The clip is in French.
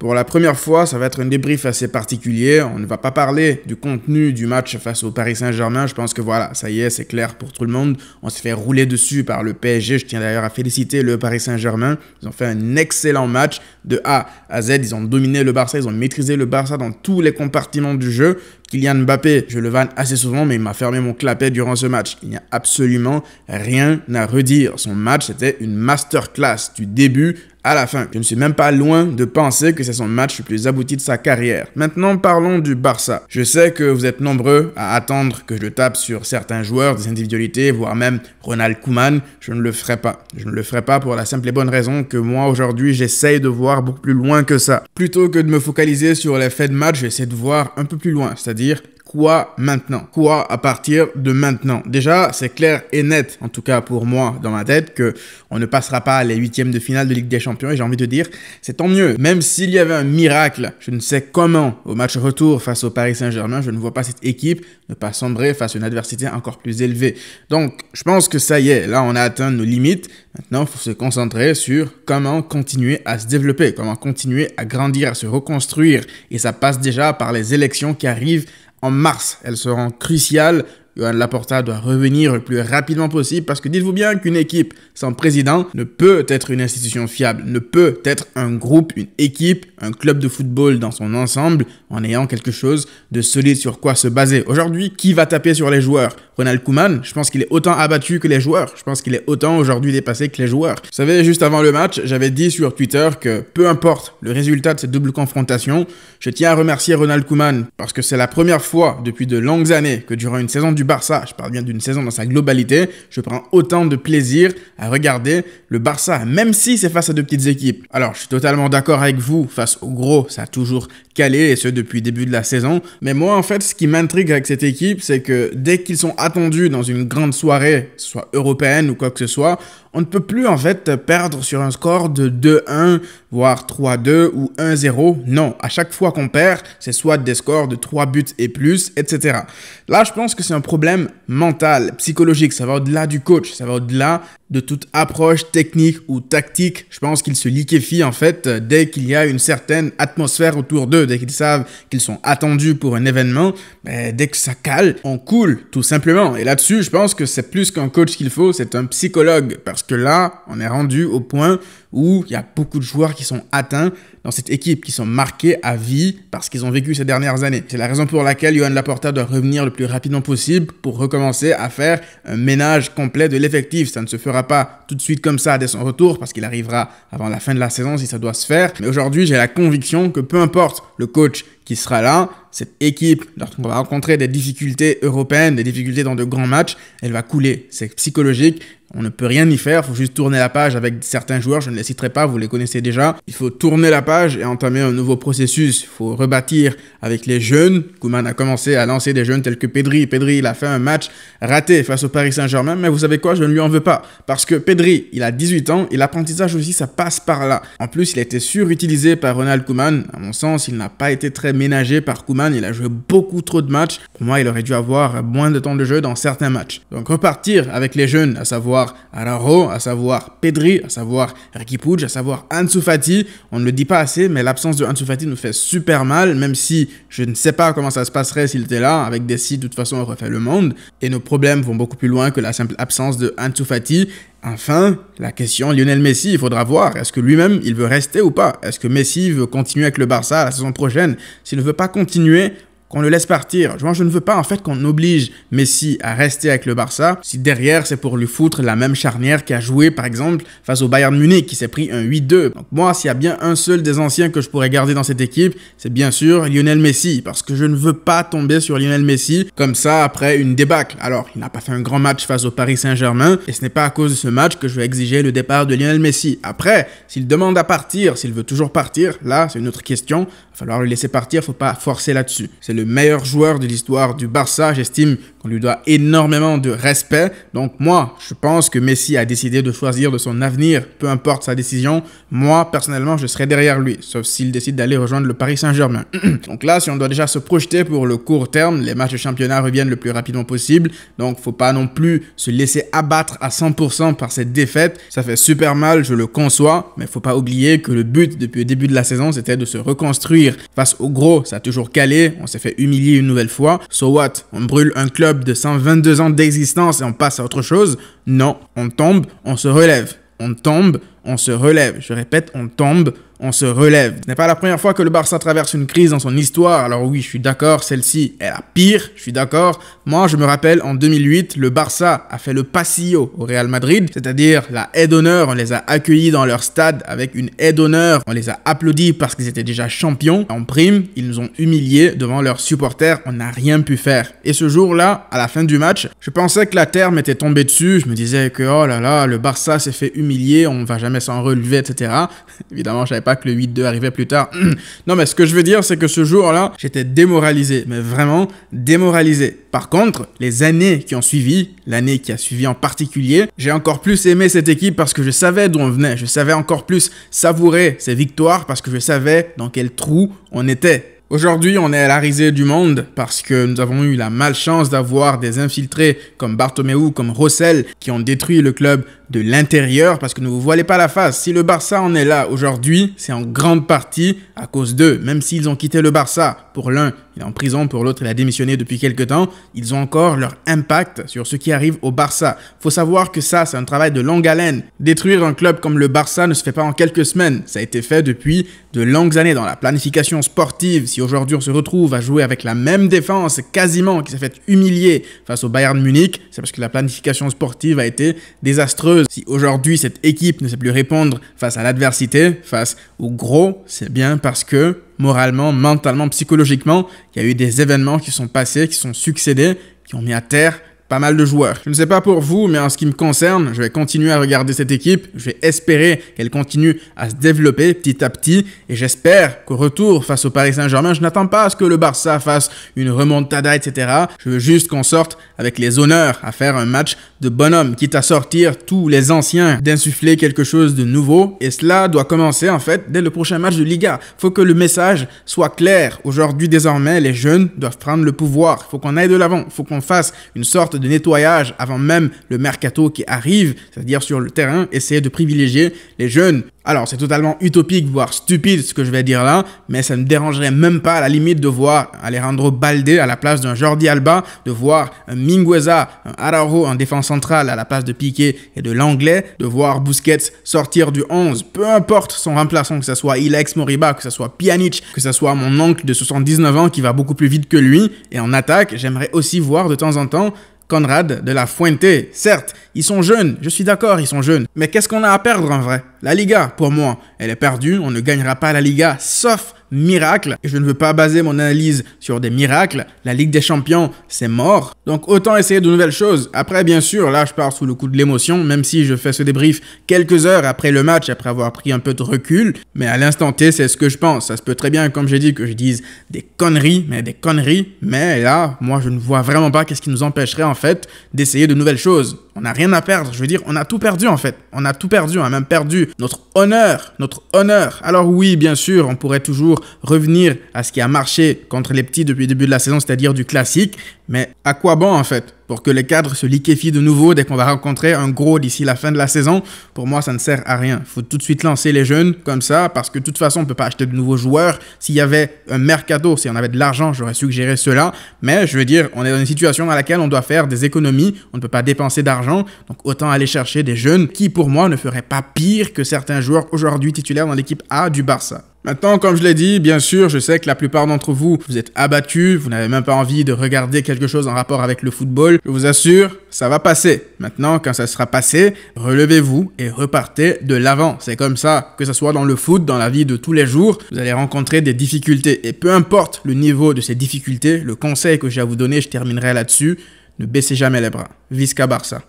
Pour la première fois, ça va être un débrief assez particulier. On ne va pas parler du contenu du match face au Paris Saint-Germain. Je pense que voilà, ça y est, c'est clair pour tout le monde. On s'est fait rouler dessus par le PSG. Je tiens d'ailleurs à féliciter le Paris Saint-Germain. Ils ont fait un excellent match de A à Z. Ils ont dominé le Barça, ils ont maîtrisé le Barça dans tous les compartiments du jeu. Kylian Mbappé, je le vanne assez souvent, mais il m'a fermé mon clapet durant ce match. Il n'y a absolument rien à redire. Son match, c'était une masterclass du début à la fin. Je ne suis même pas loin de penser que c'est son match le plus abouti de sa carrière. Maintenant, parlons du Barça. Je sais que vous êtes nombreux à attendre que je tape sur certains joueurs, des individualités, voire même Ronald Koeman. Je ne le ferai pas. Je ne le ferai pas pour la simple et bonne raison que moi, aujourd'hui, j'essaye de voir beaucoup plus loin que ça. Plutôt que de me focaliser sur les faits de match, j'essaie de voir un peu plus loin, c'est-à-dire quoi maintenant? Quoi à partir de maintenant? Déjà, c'est clair et net, en tout cas pour moi, dans ma tête, que on ne passera pas les huitièmes de finale de Ligue des Champions. Et j'ai envie de dire, c'est tant mieux. Même s'il y avait un miracle, je ne sais comment, au match retour face au Paris Saint-Germain, je ne vois pas cette équipe ne pas sombrer face à une adversité encore plus élevée. Donc, je pense que ça y est, là, on a atteint nos limites. Maintenant, il faut se concentrer sur comment continuer à se développer, comment continuer à grandir, à se reconstruire. Et ça passe déjà par les élections qui arrivent en mars. Elles seront cruciales Johan Laporta doit revenir le plus rapidement possible parce que dites-vous bien qu'une équipe sans président ne peut être une institution fiable, ne peut être un groupe, une équipe, un club de football dans son ensemble en ayant quelque chose de solide sur quoi se baser. Aujourd'hui, qui va taper sur les joueurs? Ronald Koeman, je pense qu'il est autant abattu que les joueurs. Je pense qu'il est autant aujourd'hui dépassé que les joueurs. Vous savez, juste avant le match, j'avais dit sur Twitter que peu importe le résultat de cette double confrontation, je tiens à remercier Ronald Koeman parce que c'est la première fois depuis de longues années que durant une saison du Barça, je parle bien d'une saison dans sa globalité, je prends autant de plaisir à regarder le Barça, même si c'est face à de petites équipes. Alors, je suis totalement d'accord avec vous, face au gros, ça a toujours calé, et ce depuis le début de la saison. Mais moi, en fait, ce qui m'intrigue avec cette équipe, c'est que dès qu'ils sont attendus dans une grande soirée, soit européenne ou quoi que ce soit, on ne peut plus en fait perdre sur un score de 2-1, voire 3-2 ou 1-0. Non, à chaque fois qu'on perd, c'est soit des scores de 3 buts et plus, etc. Là, je pense que c'est un problème mental, psychologique. Ça va au-delà du coach, ça va au-delà de toute approche technique ou tactique. Je pense qu'ils se liquéfient en fait dès qu'il y a une certaine atmosphère autour d'eux, dès qu'ils savent qu'ils sont attendus pour un événement. Ben, dès que ça cale, on coule tout simplement. Et là-dessus, je pense que c'est plus qu'un coach qu'il faut, c'est un psychologue. Parce que là, on est rendu au point où il y a beaucoup de joueurs qui sont atteints dans cette équipe, qui sont marqués à vie parce qu'ils ont vécu ces dernières années. C'est la raison pour laquelle Johan Laporta doit revenir le plus rapidement possible pour recommencer à faire un ménage complet de l'effectif. Ça ne se fera pas tout de suite comme ça dès son retour parce qu'il arrivera avant la fin de la saison si ça doit se faire. Mais aujourd'hui, j'ai la conviction que peu importe le coach qui sera là, cette équipe, lorsqu'on va rencontrer des difficultés européennes, des difficultés dans de grands matchs, elle va couler. C'est psychologique. On ne peut rien y faire, faut juste tourner la page avec certains joueurs, je ne les citerai pas, vous les connaissez déjà. Il faut tourner la page et entamer un nouveau processus. Il faut rebâtir avec les jeunes. Koeman a commencé à lancer des jeunes tels que Pedri. Pedri, il a fait un match raté face au Paris Saint-Germain, mais vous savez quoi, je ne lui en veux pas. Parce que Pedri, il a 18 ans et l'apprentissage aussi, ça passe par là. En plus, il a été surutilisé par Ronald Koeman. À mon sens, il n'a pas été très ménagé par Koeman. Il a joué beaucoup trop de matchs. Pour moi, il aurait dû avoir moins de temps de jeu dans certains matchs. Donc repartir avec les jeunes, à savoir savoir à savoir Pedri, à savoir Ricky à savoir Ansu Fati. On ne le dit pas assez, mais l'absence de Ansu Fati nous fait super mal, même si je ne sais pas comment ça se passerait s'il était là. Avec des sites, de toute façon, on refait le monde. Et nos problèmes vont beaucoup plus loin que la simple absence de Ansu Fati. Enfin, la question Lionel Messi, il faudra voir. Est-ce que lui-même, il veut rester ou pas? Est-ce que Messi veut continuer avec le Barça la saison prochaine? S'il ne veut pas continuer, qu'on le laisse partir. Moi, je ne veux pas en fait qu'on oblige Messi à rester avec le Barça si derrière c'est pour lui foutre la même charnière qui a joué par exemple face au Bayern Munich qui s'est pris un 8-2. Donc moi, s'il y a bien un seul des anciens que je pourrais garder dans cette équipe, c'est bien sûr Lionel Messi parce que je ne veux pas tomber sur Lionel Messi comme ça après une débâcle. Alors, il n'a pas fait un grand match face au Paris Saint-Germain et ce n'est pas à cause de ce match que je vais exiger le départ de Lionel Messi. Après, s'il demande à partir, s'il veut toujours partir, là, c'est une autre question. Il va falloir le laisser partir, faut pas forcer là-dessus. Le meilleur joueur de l'histoire du Barça. J'estime qu'on lui doit énormément de respect. Donc moi, je pense que Messi a décidé de choisir de son avenir, peu importe sa décision. Moi, personnellement, je serai derrière lui, sauf s'il décide d'aller rejoindre le Paris Saint-Germain. Donc là, si on doit déjà se projeter pour le court terme, les matchs de championnat reviennent le plus rapidement possible. Donc faut pas non plus se laisser abattre à 100% par cette défaite. Ça fait super mal, je le conçois, mais faut pas oublier que le but depuis le début de la saison, c'était de se reconstruire. Face au gros, ça a toujours calé, on s'est fait humilier une nouvelle fois. So what? On brûle un club de 122 ans d'existence et on passe à autre chose Non, on tombe, on se relève. On tombe, on se relève. Je répète, on tombe, on se relève. Ce n'est pas la première fois que le Barça traverse une crise dans son histoire. Alors oui, je suis d'accord, celle-ci est la pire, je suis d'accord. Moi, je me rappelle, en 2008, le Barça a fait le pasillo au Real Madrid, c'est-à-dire la haie d'honneur. On les a accueillis dans leur stade avec une haie d'honneur. On les a applaudis parce qu'ils étaient déjà champions. En prime, ils nous ont humiliés devant leurs supporters. On n'a rien pu faire. Et ce jour-là, à la fin du match, je pensais que la terre m'était tombée dessus. Je me disais que, oh là là, le Barça s'est fait humilier, on va jamais s'en relever, etc. Évidemment, je savais pas que le 8-2 arrivait plus tard. non, mais ce que je veux dire, c'est que ce jour-là, j'étais démoralisé, mais vraiment démoralisé. Par contre, les années qui ont suivi, l'année qui a suivi en particulier, j'ai encore plus aimé cette équipe parce que je savais d'où on venait. Je savais encore plus savourer ces victoires parce que je savais dans quel trou on était. Aujourd'hui, on est à la risée du monde parce que nous avons eu la malchance d'avoir des infiltrés comme Bartomeu, comme Rossel, qui ont détruit le club de l'intérieur parce que ne vous voilez pas la face. Si le Barça en est là aujourd'hui, c'est en grande partie à cause d'eux. Même s'ils ont quitté le Barça, pour l'un, il est en prison, pour l'autre, il a démissionné depuis quelques temps, ils ont encore leur impact sur ce qui arrive au Barça. Faut savoir que ça, c'est un travail de longue haleine. Détruire un club comme le Barça ne se fait pas en quelques semaines. Ça a été fait depuis de longues années dans la planification sportive. Si aujourd'hui on se retrouve à jouer avec la même défense quasiment qui s'est fait humilier face au Bayern Munich, c'est parce que la planification sportive a été désastreuse. Si aujourd'hui cette équipe ne sait plus répondre face à l'adversité, face au gros, c'est bien parce que moralement, mentalement, psychologiquement, il y a eu des événements qui sont passés, qui sont succédés, qui ont mis à terre pas mal de joueurs. Je ne sais pas pour vous, mais en ce qui me concerne, je vais continuer à regarder cette équipe. Je vais espérer qu'elle continue à se développer petit à petit. Et j'espère qu'au retour face au Paris Saint-Germain, je n'attends pas à ce que le Barça fasse une remontada, etc. Je veux juste qu'on sorte avec les honneurs à faire un match de bonhomme, quitte à sortir tous les anciens, d'insuffler quelque chose de nouveau. Et cela doit commencer en fait dès le prochain match de Liga. Faut que le message soit clair. Aujourd'hui, désormais, les jeunes doivent prendre le pouvoir. Faut qu'on aille de l'avant. Faut qu'on fasse une sorte de nettoyage avant même le mercato qui arrive, c'est-à-dire sur le terrain, essayer de privilégier les jeunes. Alors, c'est totalement utopique, voire stupide ce que je vais dire là, mais ça ne dérangerait même pas à la limite de voir Alejandro Balde à la place d'un Jordi Alba, de voir un Mingueza, un Araujo en défense centrale à la place de Piqué et de l'anglais, de voir Busquets sortir du 11, peu importe son remplaçant, que ce soit Ilex Moriba, que ce soit Pjanic, que ce soit mon oncle de 79 ans qui va beaucoup plus vite que lui, et en attaque, j'aimerais aussi voir de temps en temps Conrad de la Fuente. Certes, ils sont jeunes, je suis d'accord, ils sont jeunes. Mais qu'est-ce qu'on a à perdre en vrai? La Liga, pour moi, elle est perdue, on ne gagnera pas la Liga, sauf miracle. Et je ne veux pas baser mon analyse sur des miracles. La Ligue des Champions, c'est mort. Donc autant essayer de nouvelles choses. Après, bien sûr, là, je pars sous le coup de l'émotion, même si je fais ce débrief quelques heures après le match, après avoir pris un peu de recul. Mais à l'instant T, c'est ce que je pense. Ça se peut très bien, comme j'ai dit, que je dise des conneries, mais des conneries. Mais là, moi, je ne vois vraiment pas qu'est-ce qui nous empêcherait, en fait, d'essayer de nouvelles choses. On n'a rien à perdre. Je veux dire, on a tout perdu, en fait. On a tout perdu. On a même perdu notre honneur. Notre honneur. Alors oui, bien sûr, on pourrait toujours revenir à ce qui a marché contre les petits depuis le début de la saison, c'est-à-dire du classique. Mais à quoi bon en fait Pour que les cadres se liquéfient de nouveau dès qu'on va rencontrer un gros d'ici la fin de la saison? Pour moi, ça ne sert à rien. Faut tout de suite lancer les jeunes comme ça parce que de toute façon, on ne peut pas acheter de nouveaux joueurs. S'il y avait un mercato, si on avait de l'argent, j'aurais suggéré cela. Mais je veux dire, on est dans une situation dans laquelle on doit faire des économies. On ne peut pas dépenser d'argent. Donc autant aller chercher des jeunes qui, pour moi, ne feraient pas pire que certains joueurs aujourd'hui titulaires dans l'équipe A du Barça. Maintenant, comme je l'ai dit, bien sûr, je sais que la plupart d'entre vous, vous êtes abattus, vous n'avez même pas envie de regarder quelque chose en rapport avec le football. Je vous assure, ça va passer. Maintenant, quand ça sera passé, relevez-vous et repartez de l'avant. C'est comme ça, que ce soit dans le foot, dans la vie de tous les jours, vous allez rencontrer des difficultés. Et peu importe le niveau de ces difficultés, le conseil que j'ai à vous donner, je terminerai là-dessus, ne baissez jamais les bras. Visca Barça.